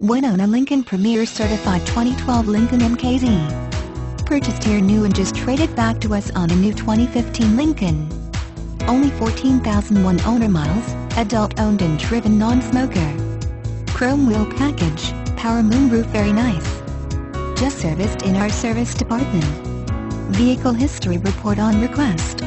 One-owner Lincoln Premier Certified 2012 Lincoln MKZ. Purchased here new and just traded back to us on a new 2015 Lincoln. Only 14,001 owner miles, adult owned and driven non-smoker. Chrome wheel package, power moonroof very nice. Just serviced in our service department. Vehicle history report on request.